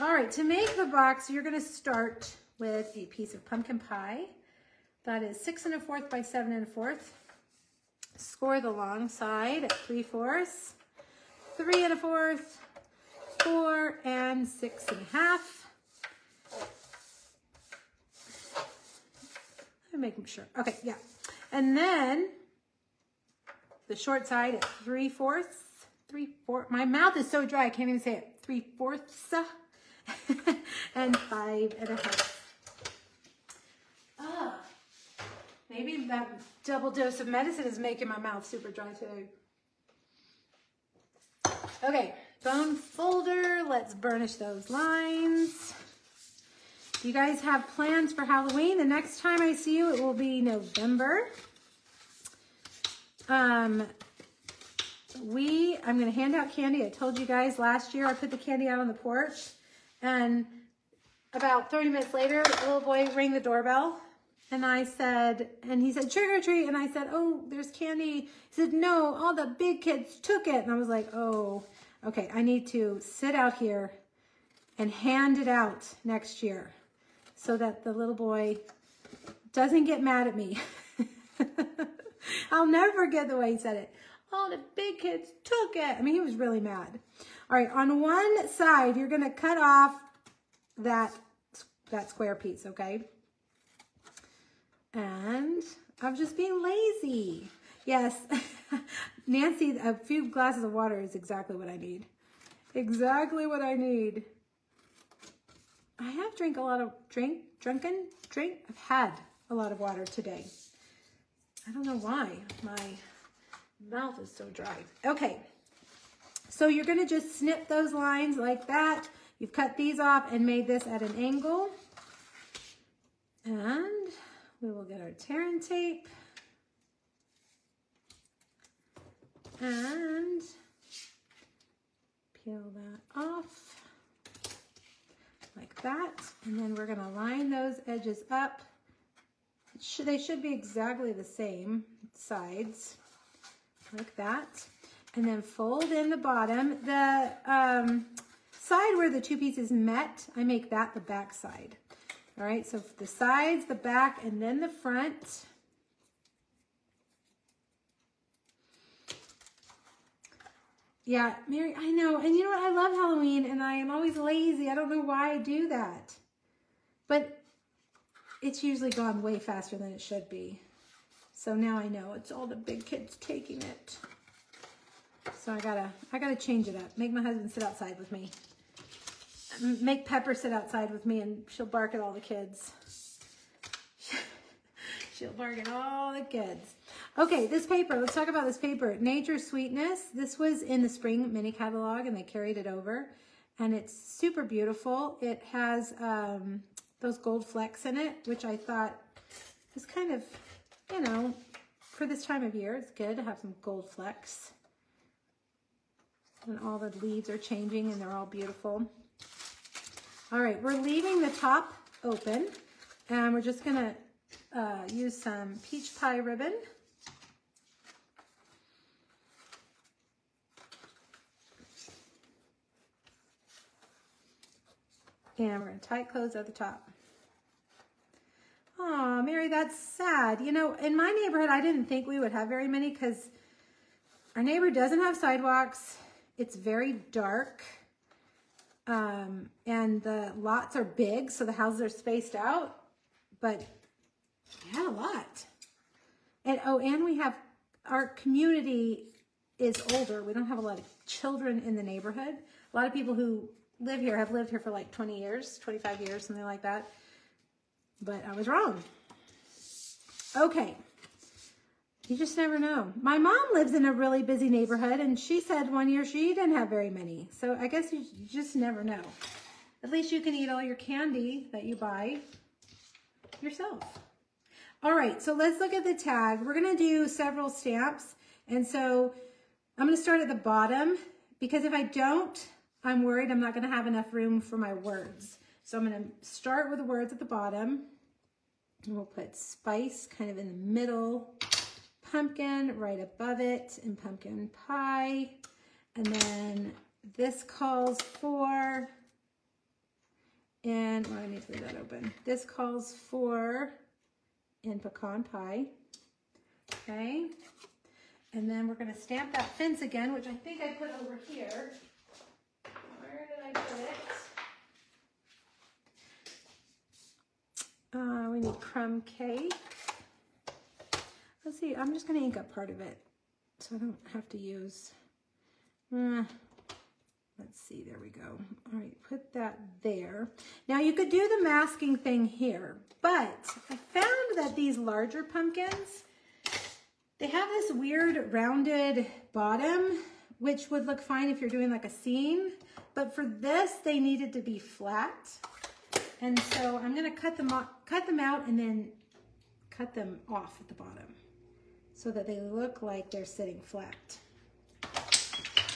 All right, to make the box, you're gonna start with a piece of pumpkin pie. That is six and a fourth by seven and a fourth. Score the long side at 3 fourths, 3 and a fourth, 4 and 6 and a half. I'm making sure. Okay, yeah. And then the short side at 3 fourths, 3 fourths. My mouth is so dry, I can't even say it. 3 fourths and 5 and a half. Ah, maybe that double dose of medicine is making my mouth super dry today. Okay, bone folder. Let's burnish those lines. You guys have plans for Halloween. The next time I see you, it will be November. Um, we, I'm going to hand out candy. I told you guys last year I put the candy out on the porch. And about 30 minutes later, the little boy rang the doorbell and I said, and he said, trick or treat. And I said, oh, there's candy. He said, no, all the big kids took it. And I was like, oh, okay, I need to sit out here and hand it out next year so that the little boy doesn't get mad at me. I'll never forget the way he said it. All the big kids took it. I mean, he was really mad. All right, on one side, you're going to cut off that, that square piece, okay? And I'm just being lazy. Yes. Nancy, a few glasses of water is exactly what I need. Exactly what I need. I have drank a lot of drink, drunken, drink. I've had a lot of water today. I don't know why my mouth is so dry. Okay, so you're gonna just snip those lines like that. You've cut these off and made this at an angle. And we will get our tear and tape. And peel that off like that. And then we're gonna line those edges up. Should, they should be exactly the same sides, like that. And then fold in the bottom. The um, side where the two pieces met, I make that the back side. All right, so the sides, the back, and then the front. Yeah, Mary, I know. And you know what? I love Halloween and I am always lazy. I don't know why I do that. But it's usually gone way faster than it should be. So now I know it's all the big kids taking it. So I gotta, I gotta change it up. Make my husband sit outside with me make Pepper sit outside with me and she'll bark at all the kids. she'll bark at all the kids. Okay, this paper, let's talk about this paper. Nature Sweetness. This was in the spring mini catalog and they carried it over. And it's super beautiful. It has um, those gold flecks in it, which I thought was kind of, you know, for this time of year, it's good to have some gold flecks. And all the leaves are changing and they're all beautiful. All right, we're leaving the top open and we're just gonna uh, use some peach pie ribbon. And we're gonna tight close at the top. Oh, Mary, that's sad. You know, in my neighborhood, I didn't think we would have very many because our neighbor doesn't have sidewalks. It's very dark. Um, and the lots are big, so the houses are spaced out, but yeah, a lot. And oh, and we have, our community is older. We don't have a lot of children in the neighborhood. A lot of people who live here have lived here for like 20 years, 25 years, something like that. But I was wrong. Okay. You just never know. My mom lives in a really busy neighborhood, and she said one year she didn't have very many. So I guess you just never know. At least you can eat all your candy that you buy yourself. All right, so let's look at the tag. We're going to do several stamps. And so I'm going to start at the bottom because if I don't, I'm worried I'm not going to have enough room for my words. So I'm going to start with the words at the bottom. And we'll put spice kind of in the middle pumpkin right above it and pumpkin pie. And then this calls for, and well, I need to leave that open. This calls for in pecan pie. Okay. And then we're going to stamp that fence again, which I think I put over here. Where did I put it? Uh, we need crumb cake. Let's see, I'm just gonna ink up part of it so I don't have to use, uh, let's see, there we go. All right, put that there. Now you could do the masking thing here, but I found that these larger pumpkins, they have this weird rounded bottom, which would look fine if you're doing like a seam. but for this, they needed to be flat. And so I'm gonna cut them, cut them out and then cut them off at the bottom so that they look like they're sitting flat.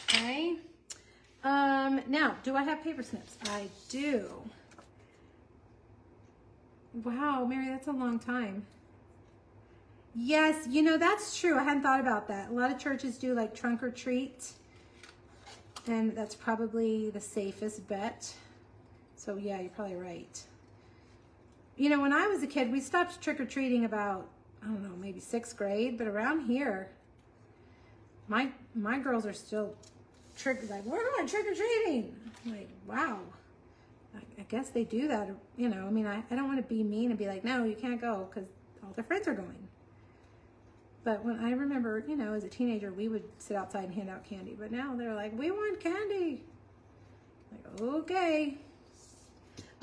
Okay. Um, now, do I have paper snips? I do. Wow, Mary, that's a long time. Yes, you know, that's true. I hadn't thought about that. A lot of churches do like trunk or treat. And that's probably the safest bet. So yeah, you're probably right. You know, when I was a kid, we stopped trick-or-treating about I don't know, maybe sixth grade, but around here, my my girls are still trick like we're going trick or treating. Like wow, I, I, guess they do that. You know, I mean, I, I don't want to be mean and be like, no, you can't go because all their friends are going. But when I remember, you know, as a teenager, we would sit outside and hand out candy. But now they're like, we want candy. Like, okay.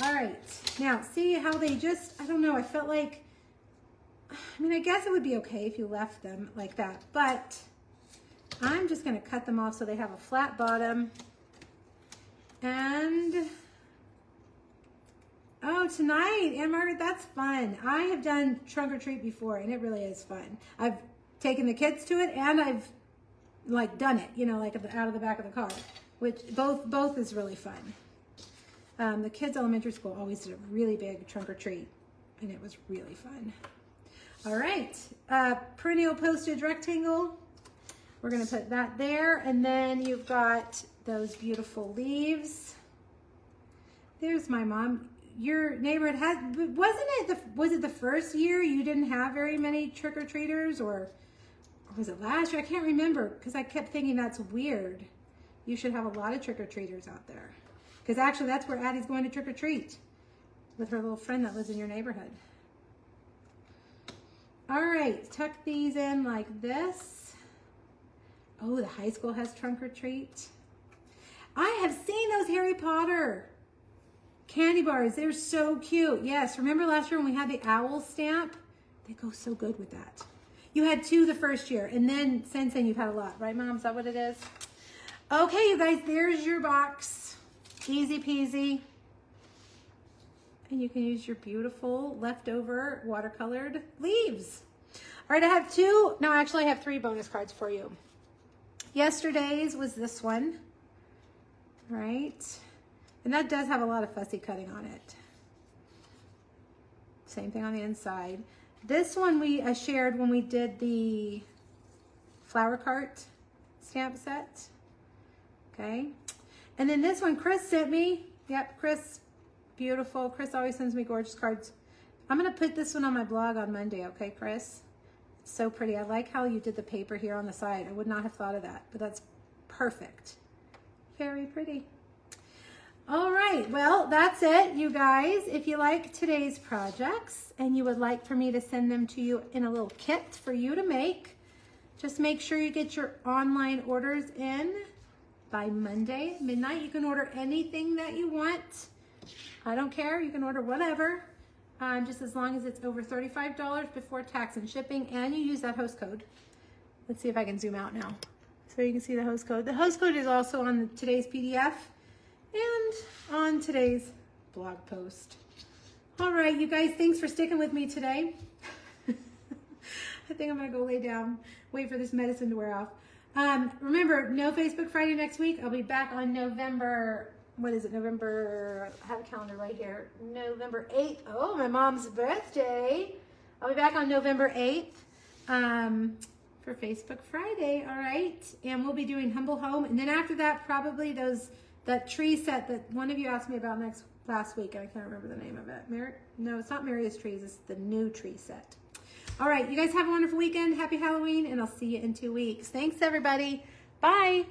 All right. Now, see how they just, I don't know, I felt like, I mean, I guess it would be okay if you left them like that. But I'm just going to cut them off so they have a flat bottom. And Oh, tonight, Anne Margaret, that's fun. I have done trunk or treat before, and it really is fun. I've taken the kids to it, and I've like done it, you know, like out of the back of the car, which both both is really fun. Um, the kids' elementary school always did a really big trunk or treat, and it was really fun. All right, uh, perennial postage rectangle. We're gonna put that there, and then you've got those beautiful leaves. There's my mom your neighborhood had wasn't it the was it the first year you didn't have very many trick-or-treaters or, or was it last year? I can't remember because i kept thinking that's weird. You should have a lot of trick-or-treaters out there. Because actually that's where addie's going to trick-or-treat with her little friend that lives in your neighborhood. All right tuck these in like this. Oh the high school has trunk or treat i have seen those harry potter Candy bars, they're so cute. Yes, remember last year when we had the owl stamp? They go so good with that. You had two the first year, and then since then you've had a lot, right, Mom? Is that what it is? Okay, you guys, there's your box. Easy peasy. And you can use your beautiful leftover watercolored leaves. All right, I have two, no, actually I have three bonus cards for you. Yesterday's was this one, right? And that does have a lot of fussy cutting on it. Same thing on the inside. This one we uh, shared when we did the flower cart stamp set. Okay. And then this one Chris sent me. Yep, Chris, beautiful. Chris always sends me gorgeous cards. I'm going to put this one on my blog on Monday, okay, Chris? It's so pretty. I like how you did the paper here on the side. I would not have thought of that, but that's perfect. Very pretty. All right, well, that's it, you guys. If you like today's projects and you would like for me to send them to you in a little kit for you to make, just make sure you get your online orders in by Monday midnight. You can order anything that you want. I don't care, you can order whatever, um, just as long as it's over $35 before tax and shipping and you use that host code. Let's see if I can zoom out now so you can see the host code. The host code is also on today's PDF and on today's blog post. All right, you guys, thanks for sticking with me today. I think I'm gonna go lay down, wait for this medicine to wear off. Um, remember, no Facebook Friday next week. I'll be back on November, what is it, November, I have a calendar right here, November 8th. Oh, my mom's birthday. I'll be back on November 8th um, for Facebook Friday, all right? And we'll be doing Humble Home. And then after that, probably those that tree set that one of you asked me about next last week. And I can't remember the name of it. Mar no, it's not Merriest Trees. It's the new tree set. All right, you guys have a wonderful weekend. Happy Halloween, and I'll see you in two weeks. Thanks, everybody. Bye.